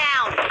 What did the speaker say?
down.